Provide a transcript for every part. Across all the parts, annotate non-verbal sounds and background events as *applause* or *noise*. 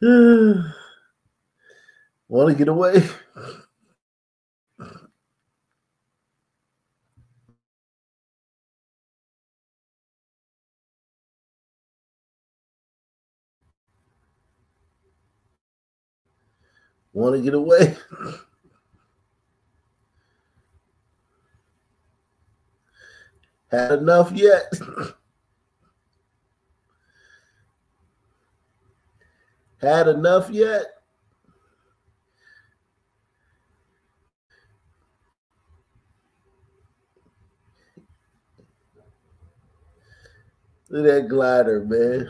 *sighs* Want to get away? Want to get away? *laughs* Had enough yet? *laughs* Had enough yet? Look at that glider, man.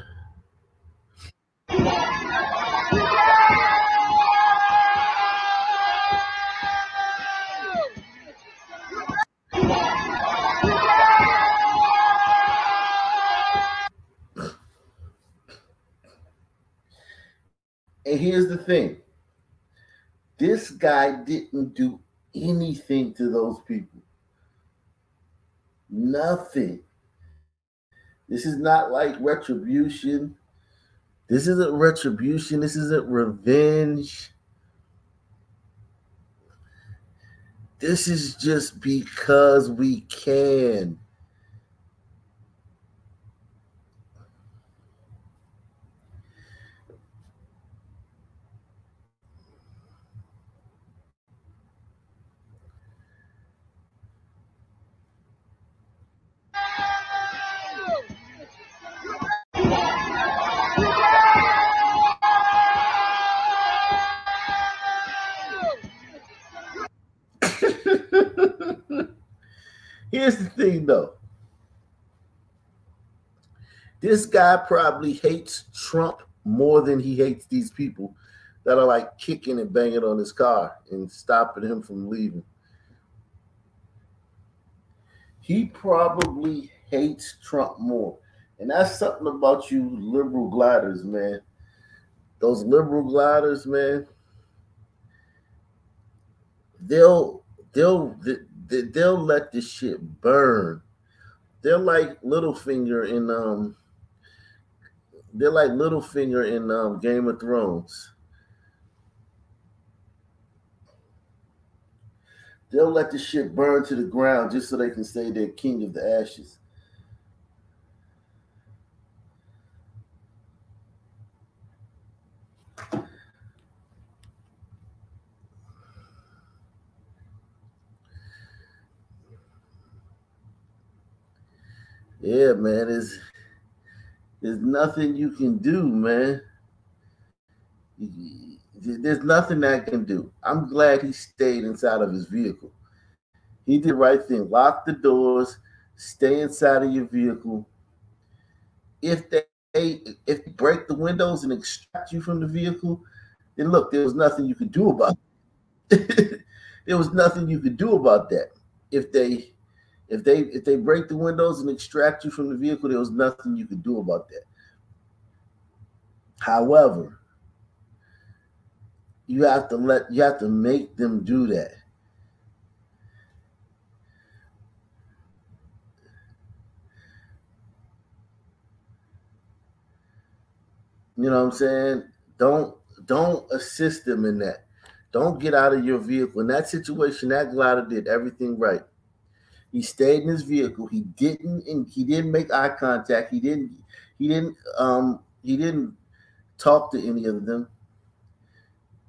And here's the thing this guy didn't do anything to those people. Nothing. This is not like retribution. This isn't retribution. This isn't revenge. This is just because we can. Here's the thing, though. This guy probably hates Trump more than he hates these people that are like kicking and banging on his car and stopping him from leaving. He probably hates Trump more. And that's something about you liberal gliders, man. Those liberal gliders, man. They'll they'll they'll let this shit burn. They're like Littlefinger in um they're like Littlefinger in um Game of Thrones. They'll let the shit burn to the ground just so they can say they're king of the ashes. Yeah, man, there's there's nothing you can do, man. There's nothing that can do. I'm glad he stayed inside of his vehicle. He did the right thing. Lock the doors, stay inside of your vehicle. If they if they break the windows and extract you from the vehicle, then look, there was nothing you could do about it. *laughs* there was nothing you could do about that. If they if they if they break the windows and extract you from the vehicle, there was nothing you could do about that. However, you have to let you have to make them do that. You know what I'm saying? Don't don't assist them in that. Don't get out of your vehicle. In that situation, that glider did everything right. He stayed in his vehicle. He didn't and he didn't make eye contact. He didn't he didn't um he didn't talk to any of them.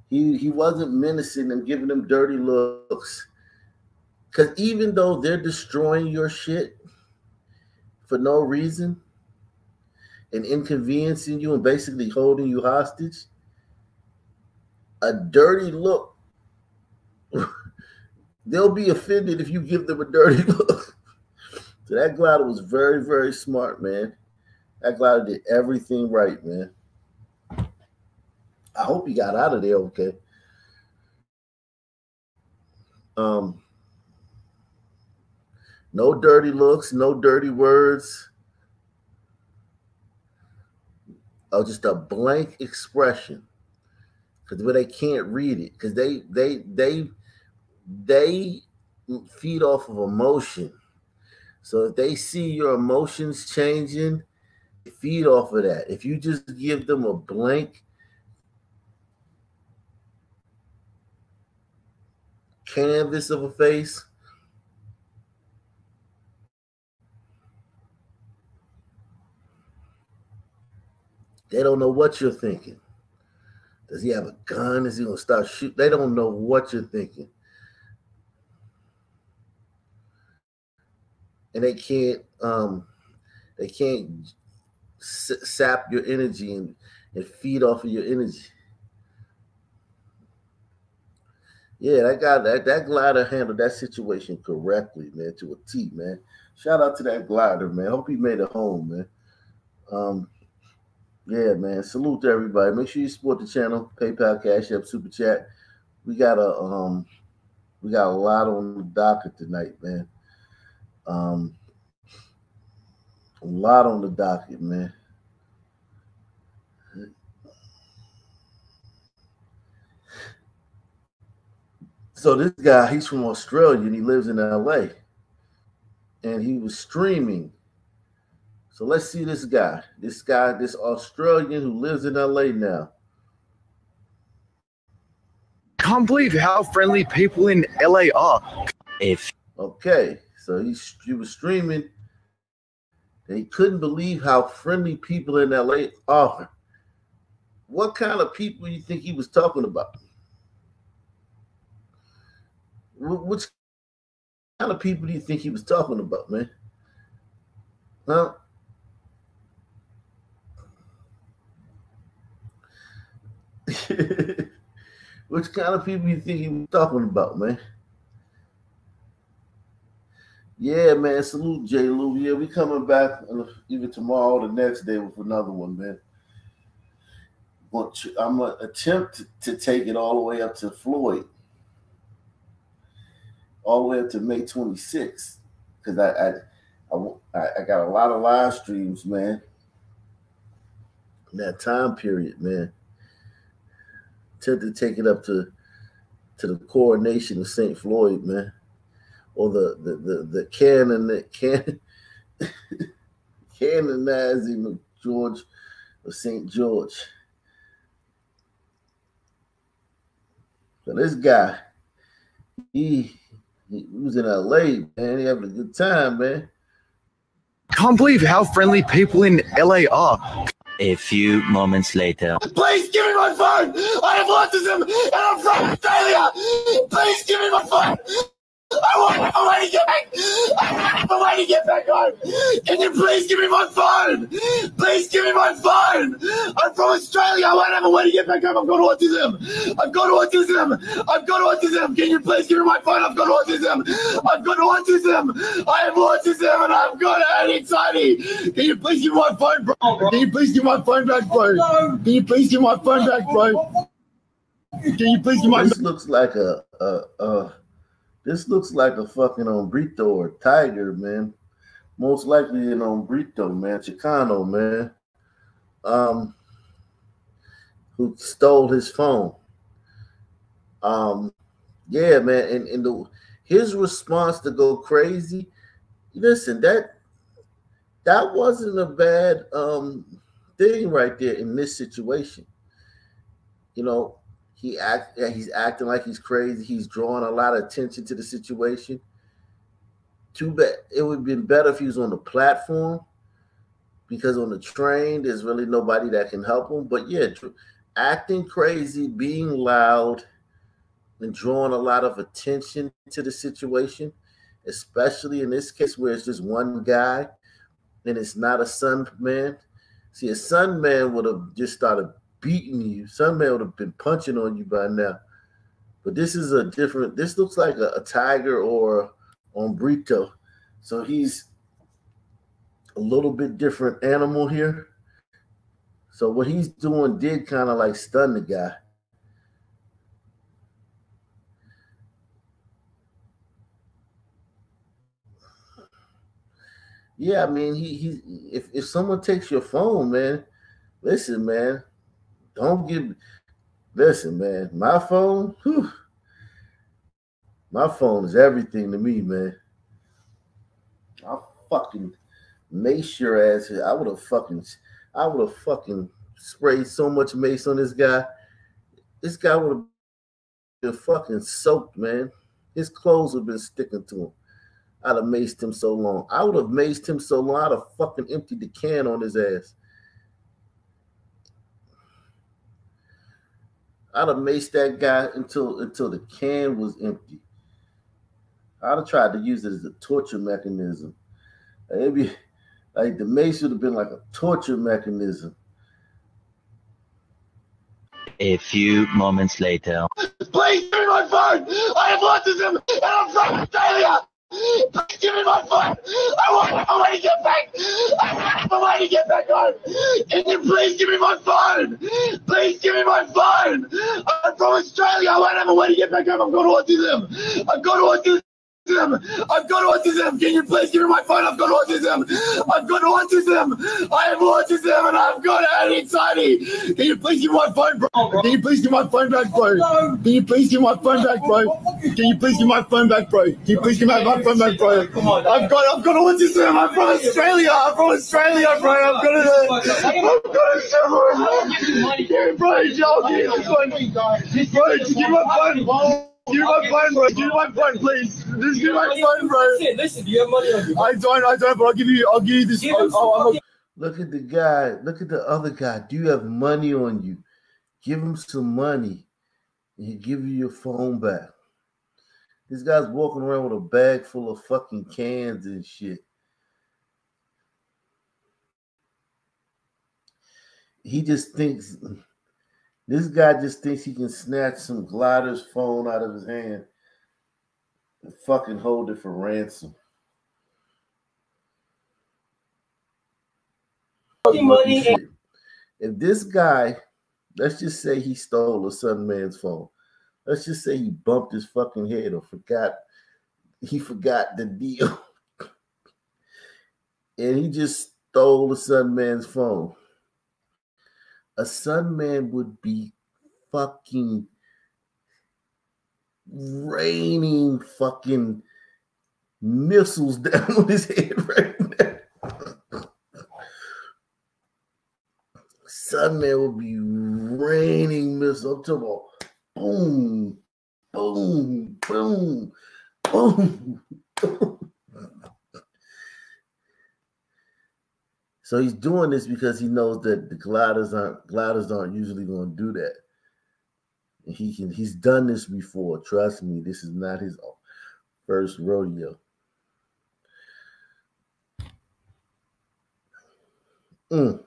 He he wasn't menacing them, giving them dirty looks. Cause even though they're destroying your shit for no reason and inconveniencing you and basically holding you hostage, a dirty look they'll be offended if you give them a dirty *laughs* look. so that glider was very, very smart, man. That glider did everything right, man. I hope he got out of there okay. Um, no dirty looks, no dirty words. Oh, just a blank expression. Because where they can't read it. Because they they they they feed off of emotion. So if they see your emotions changing, feed off of that. If you just give them a blank canvas of a face, they don't know what you're thinking. Does he have a gun? Is he gonna start shooting? They don't know what you're thinking. And they can't um they can't sap your energy and, and feed off of your energy. Yeah, that guy, that, that glider handled that situation correctly, man, to a T, man. Shout out to that glider, man. Hope he made it home, man. Um, yeah, man. Salute to everybody. Make sure you support the channel. PayPal, Cash App, Super Chat. We got a um, we got a lot on the docket tonight, man. Um, a lot on the docket, man. So this guy, he's from Australia and he lives in LA. And he was streaming. So let's see this guy. This guy, this Australian who lives in LA now. Can't believe how friendly people in LA are. If okay, so he he was streaming he couldn't believe how friendly people in LA are. What kind of people do you think he was talking about? Which kind of people do you think he was talking about, man? Huh? *laughs* Which kind of people do you think he was talking about, man? Yeah, man. Salute J. Lou. Yeah, we coming back either tomorrow or the next day with another one, man. I'm gonna attempt to take it all the way up to Floyd all the way up to May 26th because I, I I I got a lot of live streams, man. In that time period, man. Tend to take it up to to the coronation of Saint Floyd, man, or the the the, the canon that can canonizing of George of Saint George. So this guy, he he was in LA, man. He having a good time, man. Can't believe how friendly people in LA are. A few moments later. Please give me my phone! I have autism and I'm from Australia! Please give me my phone! I want a way to get back. I want a way to get back home. Can you please give me my phone? Please give me my phone. I'm from Australia. I want to have a way to get back home. I've got autism. I've got autism. I've got autism. Can you please give me my phone? I've got autism. I've got autism. I have autism and I've got anxiety. Can you please give my phone, bro? Can you please give my phone back, bro? Can you please give my phone back, bro? Can you please give my? This looks like a a. a this looks like a fucking Hombrito or Tiger, man. Most likely an Hombrito, man. Chicano, man. Um, who stole his phone. Um, yeah, man. And, and the his response to go crazy. Listen, that that wasn't a bad um thing right there in this situation. You know, he act he's acting like he's crazy. He's drawing a lot of attention to the situation. Too bad it would have been better if he was on the platform because on the train there's really nobody that can help him. But yeah, acting crazy, being loud, and drawing a lot of attention to the situation, especially in this case where it's just one guy and it's not a sun man. See, a sun man would have just started beating you. Some man would have been punching on you by now. But this is a different. This looks like a, a tiger or Hombrito. So he's a little bit different animal here. So what he's doing did kind of like stun the guy. Yeah, I mean, he he. If if someone takes your phone, man, listen, man, don't give. Listen, man. My phone. Whew, my phone is everything to me, man. I fucking mace your ass. I would have fucking. I would have fucking sprayed so much mace on this guy. This guy would have been fucking soaked, man. His clothes would have been sticking to him. I'd have maced him so long. I would have maced him so long, I'd have fucking emptied the can on his ass. I'd have maced that guy until until the can was empty. I'd have tried to use it as a torture mechanism. Maybe like the mace would have been like a torture mechanism. A few moments later. Please give me my phone! I have autism and I'm from Australia! Give me my phone! I want a way to get back! I want a way to get back home! Can you please give me my phone? Please give me my phone! I'm from Australia! I won't have a way to get back home! I've got autism! I've got autism! I've got autism. Can you please give me my phone? I've got autism. I've got autism. I have autism and I've got. Can you please give my phone, bro? Can you please give my phone back, bro? Can you please give my phone back, bro? Can you please give my phone back, bro? Can you please give my phone back, bro? I've got, I've got autism. I'm from Australia. I'm from Australia, bro. I've got it. I've got it. Yeah, bro, I'll give you this one. Bro, just give my phone. Give me my phone, bro. Give me my phone, please. Just give me my phone, bro. Listen, listen, do you have money on you? I don't, I don't, but I'll give you, I'll give you this. Give Oh, I'm Look at the guy. Look at the other guy. Do you have money on you? Give him some money, and he'll give you your phone back. This guy's walking around with a bag full of fucking cans and shit. He just thinks this guy just thinks he can snatch some glider's phone out of his hand and fucking hold it for ransom. Fucking money Shit. If this guy, let's just say he stole a son man's phone. Let's just say he bumped his fucking head or forgot he forgot the deal. *laughs* and he just stole a son man's phone. A son man would be fucking raining fucking missiles *laughs* down on his head right now. Sunman will be raining talking about boom, boom, boom, boom. *laughs* so he's doing this because he knows that the gliders aren't gliders aren't usually going to do that. And he can he's done this before. Trust me, this is not his first rodeo. Mm.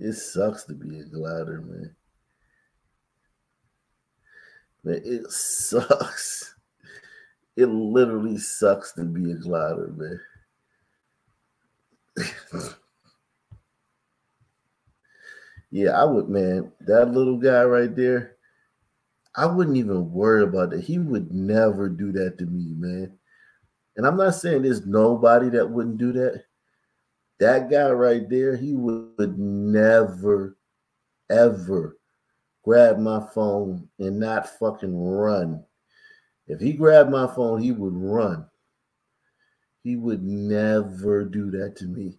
It sucks to be a glider, man. Man, it sucks. It literally sucks to be a glider, man. yeah, I would, man. That little guy right there, I wouldn't even worry about that. He would never do that to me, man. And I'm not saying there's nobody that wouldn't do that. That guy right there, he would, never, ever grab my phone and not fucking run. If he grabbed my phone, he would run. He would never do that to me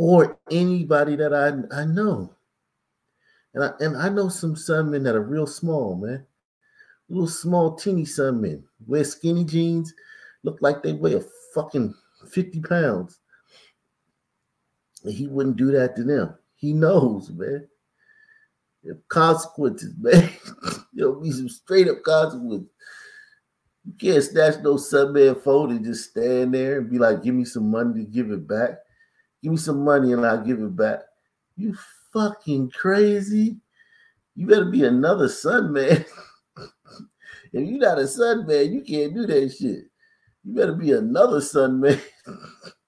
or anybody that I, I know. And I, and I know some sunmen that are real small, man. Little small, teeny sunmen. Wear skinny jeans, look like they weigh a fucking 50 pounds. He wouldn't do that to them. He knows, man. Consequences, *laughs* man. There'll be some straight up consequences. You can't snatch no sunman phone and just stand there and be like, give me some money to give it back. Give me some money and I'll give it back. You fucking crazy. You better be another son, man. *laughs* if you're not a son, man, you can't do that shit. You better be another son, man. *laughs*